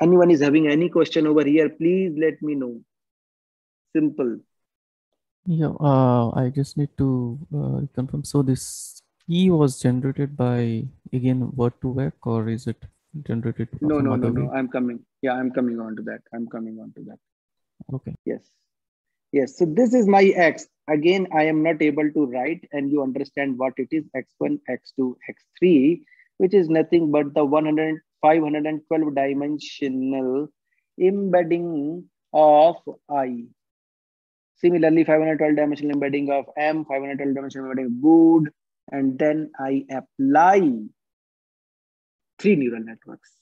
Anyone is having any question over here, please let me know. Simple. Yeah, uh, I just need to uh, confirm. So this key was generated by, again, word2vec or is it generated? No, no, no, way? no. I'm coming. Yeah, I'm coming on to that. I'm coming on to that. Okay. Yes. Yes. So this is my X. Again, I am not able to write and you understand what it is X1, X2, X3, which is nothing but the 100, 512 dimensional embedding of I. Similarly, 512 dimensional embedding of M, 512 dimensional embedding of good, and then I apply three neural networks.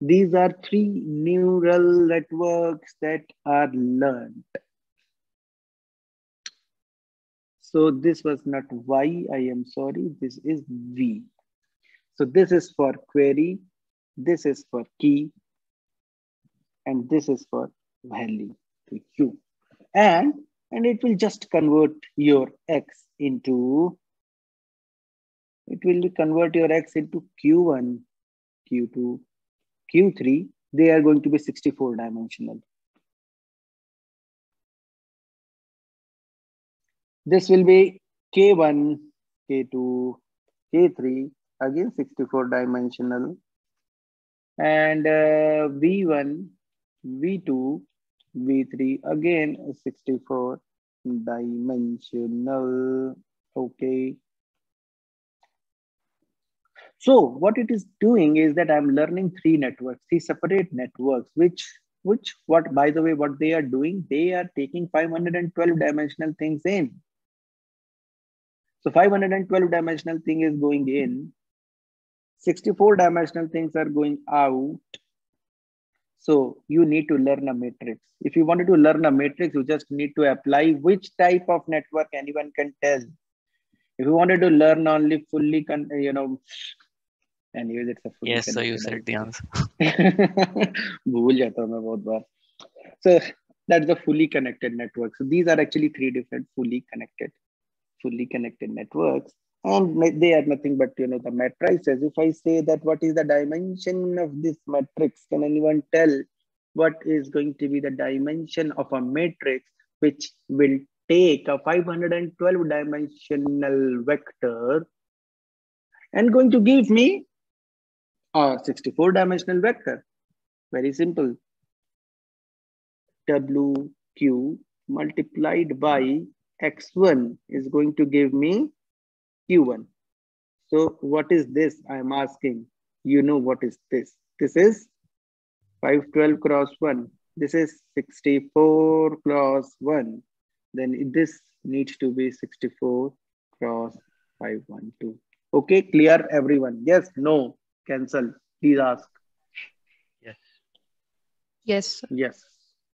These are three neural networks that are learned. So this was not Y, I am sorry, this is V. So this is for query, this is for key, and this is for value to Q. And, and it will just convert your X into, it will convert your X into Q1, Q2, Q3. They are going to be 64 dimensional. This will be K1, K2, K3, again 64 dimensional. And uh, V1, V2, V3, again 64 dimensional. Okay. So what it is doing is that I'm learning three networks, three separate networks, which which what by the way what they are doing they are taking 512 dimensional things in so 512 dimensional thing is going in 64 dimensional things are going out. So you need to learn a matrix. If you wanted to learn a matrix, you just need to apply which type of network anyone can tell. If you wanted to learn only fully, con- you know, anyways, it's a fully yes. So you said the answer. So that's the fully connected network. So these are actually three different fully connected, fully connected networks and they are nothing but you know the matrices. If i say that what is the dimension of this matrix can anyone tell what is going to be the dimension of a matrix which will take a 512 dimensional vector and going to give me a 64 dimensional vector? Very simple. Wq multiplied by x1 is going to give me Q1. So what is this? I'm asking. You know what is this? This is 512 cross 1. This is 64 cross 1. Then this needs to be 64 cross 512. Okay, clear everyone? Yes, no, cancel. Please ask. Yes. Yes. Yes.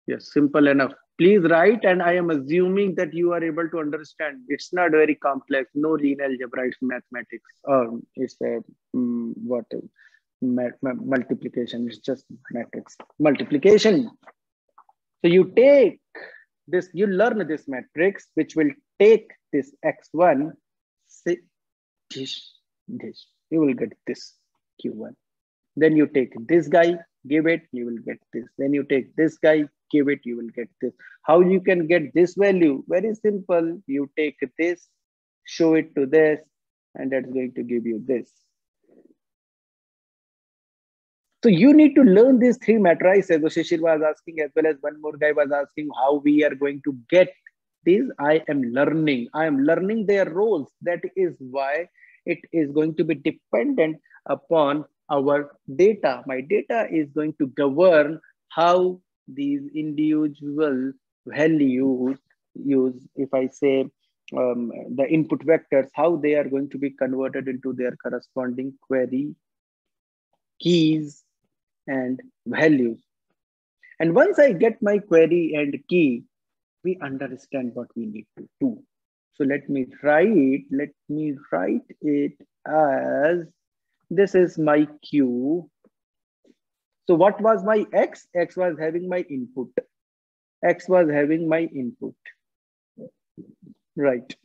Yes, simple enough please write and i am assuming that you are able to understand. It's not very complex. No linear algebra it's mathematics. Um, it's a um, what multiplication. It's just matrix multiplication. So you take this you learn this matrix which will take this x1 say this this you will get this q1 then you take this guy give it you will get this. Then you take this guy give it, you will get this. How you can get this value? Very simple. You take this, show it to this, and that's going to give you this. So you need to learn these three matrices. So Shishir was asking as well as one more guy was asking how we are going to get these. I am learning. I am learning their roles. That is why it is going to be dependent upon our data. My data is going to govern how these individual values use if i say um, the input vectors how they are going to be converted into their corresponding query keys and values. And once i get my query and key we understand what we need to do. So let me write let me write it as this is my Q so what was my X? X was having my input. X was having my input. Right.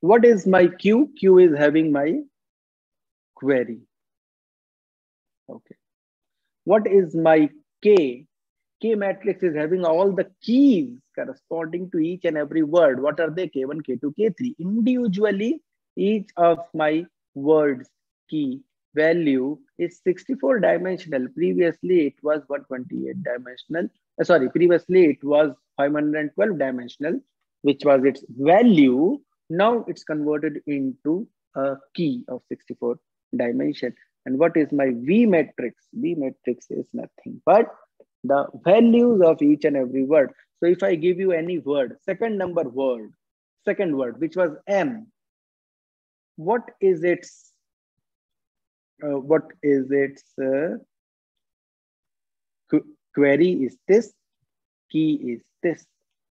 What is my Q? Q is having my query. Okay. What is my K? K matrix is having all the keys corresponding to each and every word. What are they? K1, K2, K3. Individually, each of my words key value is 64 dimensional. Previously, it was 128 dimensional. Uh, sorry, previously it was 512 dimensional, which was its value. Now it's converted into a key of 64 dimension. And what is my V matrix? V matrix is nothing but the values of each and every word. So if I give you any word, second number word, second word, which was M, what is its, uh, what is its uh, qu query is this, key is this,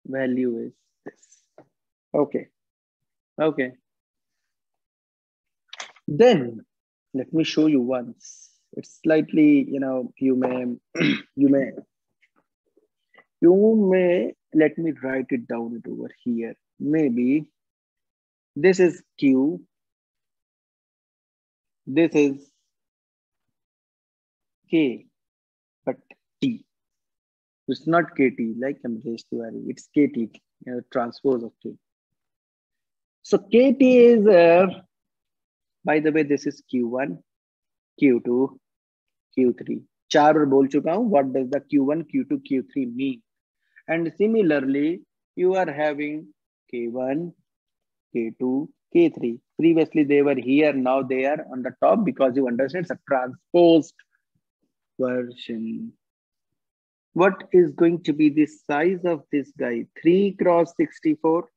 value is this. Okay, okay. Then let me show you once. It's slightly, you know, you may, you may, you may, let me write it down it over here. Maybe this is Q. This is K, but T. It's not KT like Amresh Tiwari. It's KT, you know, transpose of K. So KT is uh, by the way, this is Q1, Q2, Q3. चार और बोल चुका हूँ what does the Q1, Q2, Q3 mean? And similarly, you are having K1, K2, K3. Previously, they were here. Now they are on the top because you understand it's a transposed version. What is going to be the size of this guy? 3 cross 64.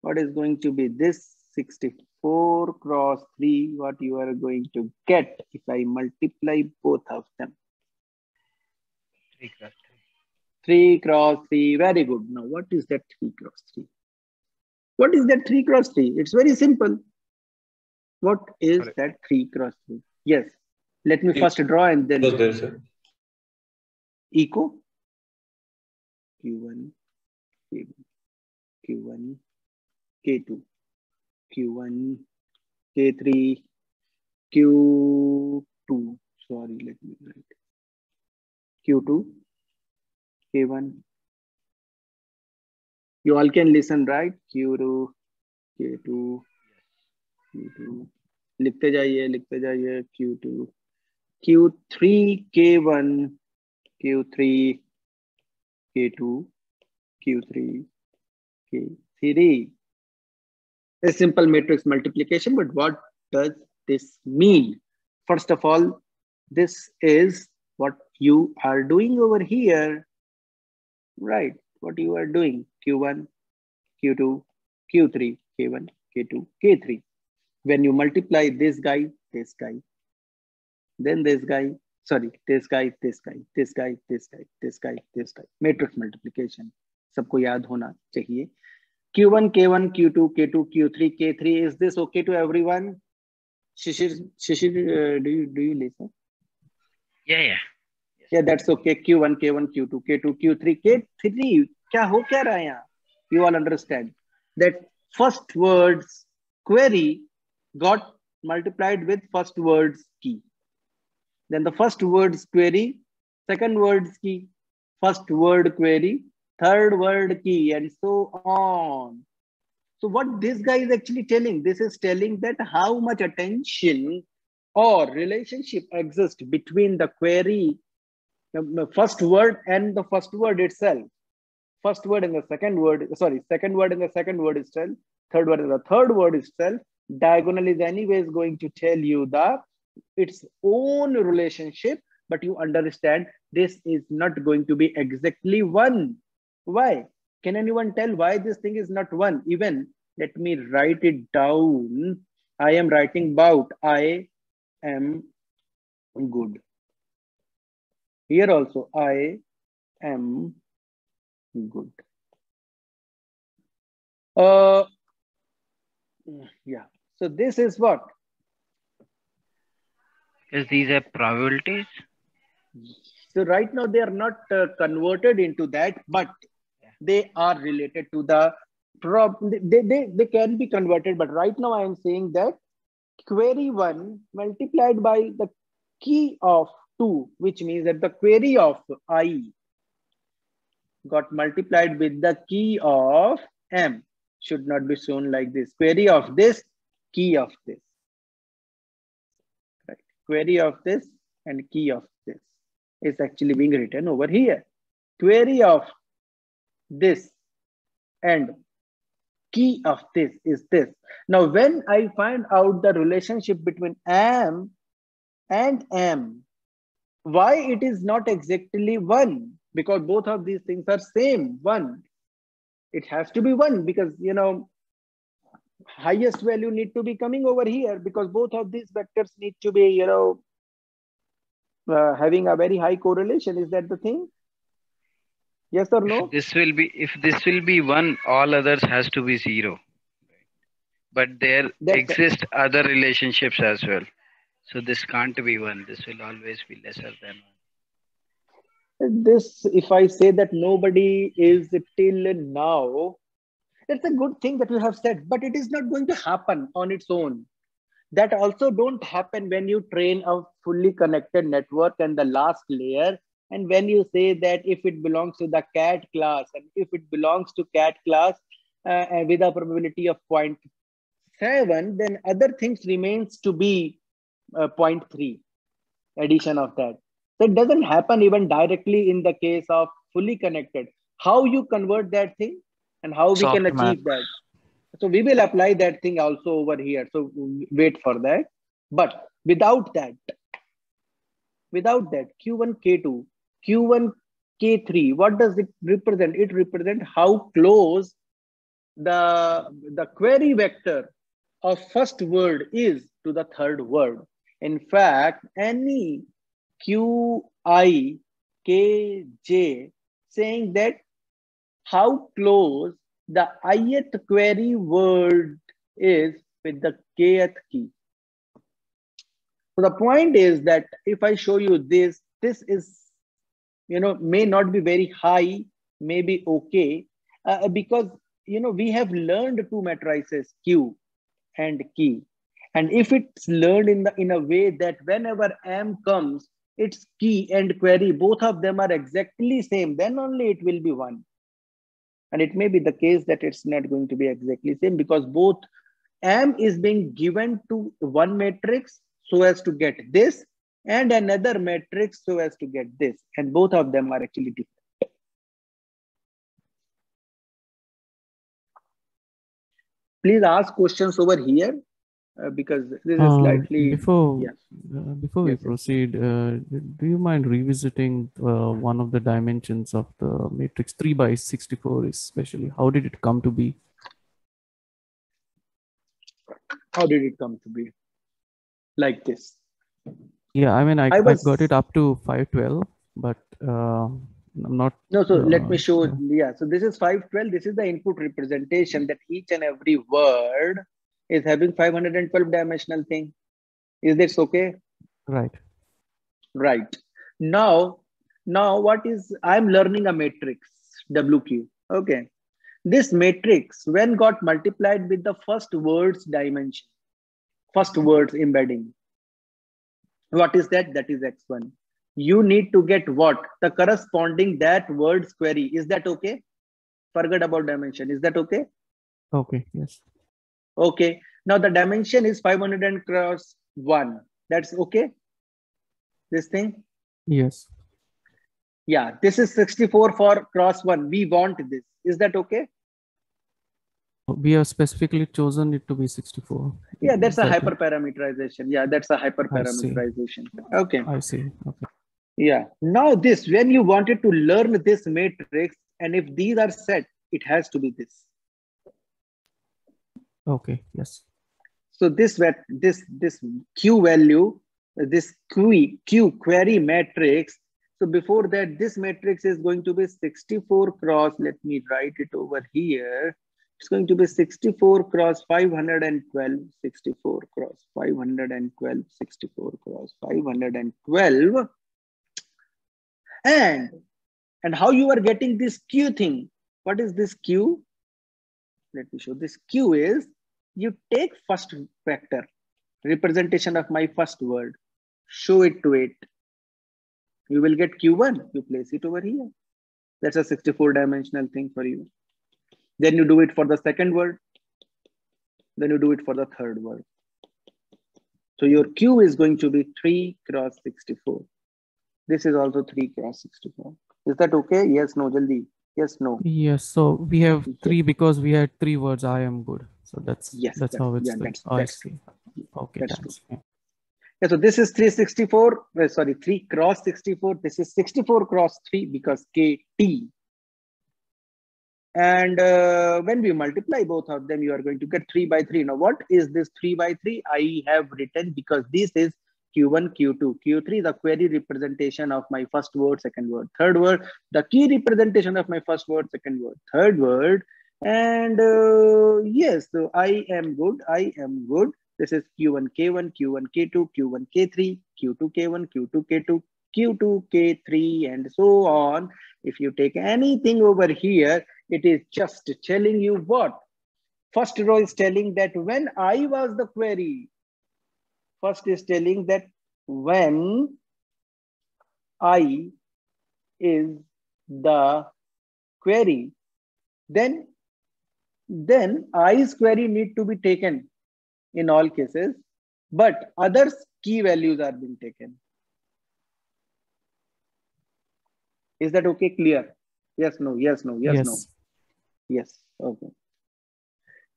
What is going to be this 64? cross 3, what you are going to get if I multiply both of them? 3 cross 3. 3 cross 3, very good. Now, what is that 3 cross 3? What is that 3 cross 3? It's very simple. What is Correct. that 3 cross 3? Yes. Let me first draw and then. Was there, sir? Eco. Q1, Q1, Q1, K2. Q1, K3, Q2. Sorry, let me write. Q2, K1. You all can listen, right? Q2, K2, Q2. लिखते जाइए लिखते जाइए Q2, Q3, K1, Q3, K2, Q3, K3 a simple matrix multiplication, but what does this mean? First of all, this is what you are doing over here, right? What you are doing, Q1, Q2, Q3, K1, K2, K3. When you multiply this guy, this guy, then this guy, sorry, this guy, this guy, this guy, this guy, this guy, this guy, matrix multiplication. सबको याद होना चाहिए Q1, K1, Q2, K2, Q3, K3. Is this okay to everyone? Shishir, Shishir, uh, do you do you listen? Yeah, yeah. yeah, that's okay. Q1, K1, Q2, K2, Q3, K3. Kya ho kya raha hai? You all understand that first words query got multiplied with first words key. Then the first words query, second words key, first word query, third word key, and so on. So what this guy is actually telling, this is telling that how much attention or relationship exists between the query the first word and the first word itself. First word and the second word, sorry, second word and the second word itself, third word and the third word itself. Diagonal is anyways going to tell you the its own relationship, but you understand this is not going to be exactly one why? Can anyone tell why this thing is not one? Even let me write it down. I am writing about I am good. Here also, I am good. Uh, yeah. So this is what? Is these are probabilities? So right now they are not uh, converted into that, but they are related to the prob they, they, they can be converted but right now i am saying that query one multiplied by the key of 2, which means that the query of I got multiplied with the key of M should not be shown like this. Query of this, key of this. Right. Query of this and key of this is actually being written over here. Query of this and key of this is this. Now, when I find out the relationship between M and M, why it is not exactly one? Because both of these things are same, one. It has to be one because, you know, highest value need to be coming over here because both of these vectors need to be, you know, uh, having a very high correlation. Is that the thing? Yes or no? If this will be if this will be one, all others has to be zero. But there That's- exist other relationships as well. So this can't be one. This will always be lesser than one. This, if I say that nobody is till now, that's a good thing that you have said, but it is not going to happen on its own. That also don't happen when you train a fully connected network and the last layer. And when you say that if it belongs to the cat class and if it belongs to cat class uh, with a probability of 0.7, then other things remains to be uh, 0.3 addition of that. So it doesn't happen even directly in the case of fully connected. How you convert that thing and how we can Softmax. achieve that. So we will apply that thing also over here. So wait for that. But without that, without that, Q1, K2, Q1, K3, what does it represent? It represent how close the, the query vector of first word is to the third word. In fact, any Q, I, K, J saying that how close the ith query word is with the kth key. So the point is that if I show you this, this is, you know, may not be very high, maybe okay, uh, because, you know, we have learned two matrices, Q and key. And if it's learned in, the, in a way that whenever M comes, it's key and query, both of them are exactly same, then only it will be one. And it may be the case that it's not going to be exactly same because both M is being given to one matrix so as to get this and another matrix so as to get this. And both of them are actually different. Please ask questions over here uh, because this is Uh, slightly, before yes. uh, before we Yes, yes. proceed, uh, do you mind revisiting uh, one of the dimensions of the matrix 3 by 64 especially? How did it come to be? how did it come to be? Like this. Yeah, I mean, I, I I got it up to 512, but uh, I'm not. No, so let me Uh, show. yeah. Yeah, so this is 512. This is the input representation that each and every word is having 512 dimensional thing. Is this okay? Right. Right. Now, now what is, I'm learning a matrix, WQ. Okay. This matrix, when got multiplied with the first word's dimension, first words embedding, what is that? That is X1. You need to get what? The corresponding that word's query. Is that okay? Forget about dimension. Is that okay? Okay. Yes. Okay. Now the dimension is 500 and cross 1. That's okay? This thing? Yes. Yeah, this is 64 for cross 1. We want this. Is that okay? We have specifically chosen it to be 64. Yeah, that's a hyperparameterization. Yeah, that's a hyperparameterization. Okay. I see. Okay. Yeah. Now this, when you wanted to learn this matrix, and if these are set, it has to be this. Okay. Yes. So this this this q value, this q q query matrix. So before that, this matrix is going to be 64 cross. Let me write it over here. It's going to be 64 cross 512, 64 cross 512, 64 cross 512. And and how you are getting this q thing? What is this q? Let me show. This q is you take first vector representation of my first word show it to it You will get Q1, you place it over here. That's a 64 dimensional thing for you. Then you do it for the second word. Then you do it for the third word. So your Q is going to be 3 cross 64. This is also 3 cross 64. Is that okay? Yes, no, Jaldi. Yes, no. Yes. So we have three because we had three words. I am good. So that's yes, that's, how it's. yeah, that's, oh, that's I see. Okay. That's thanks. Yeah, so this is 364, uh, sorry, 3 cross 64. This is 64 cross 3 because KT. And uh, when we multiply both of them, you are going to get 3 by 3. Now, what is this 3 by 3? I have written because this is Q1, Q2. Q3, the query representation of my first word, second word, third word, the key representation of my first word, second word, third word. And uh, yes, so I am good, I am good. This is Q1, K1, Q1, K2, Q1, K3, Q2, K1, Q2, K2, Q2, K3, and so on. If you take anything over here, it is just telling you what? First row is telling that when I was the query, first is telling that when I is the query, then, then I's query need to be taken in all cases, but others key values are being taken. Is that okay? Clear? Yes, no, yes, no, yes, yes. no. Yes, okay.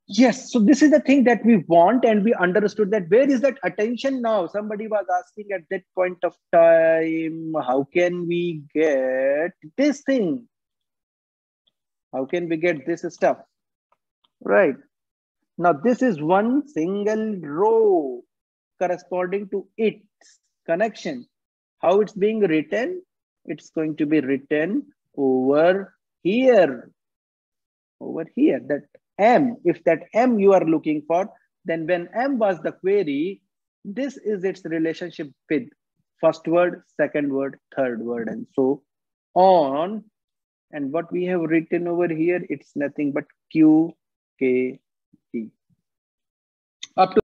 Yes, so this is the thing that we want, and we understood that where is that attention now? Somebody was asking at that point of time, how can we get this thing? How can we get this stuff? Right. Now, this is one single row corresponding to its connection. How it's being written? It's going to be written over here. Over here, that M, if that M you are looking for, then when M was the query, this is its relationship with first word, second word, third word, and so on. And what we have written over here, it's nothing but Q, K, T. Up to